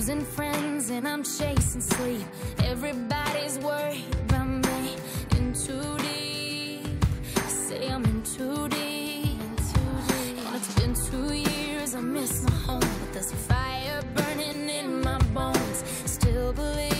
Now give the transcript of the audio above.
Losing friends and I'm chasing sleep. Everybody's worried about me. In too deep. Say I'm in too deep. And it's been two years. I miss my home, but there's a fire burning in my bones. Still believe.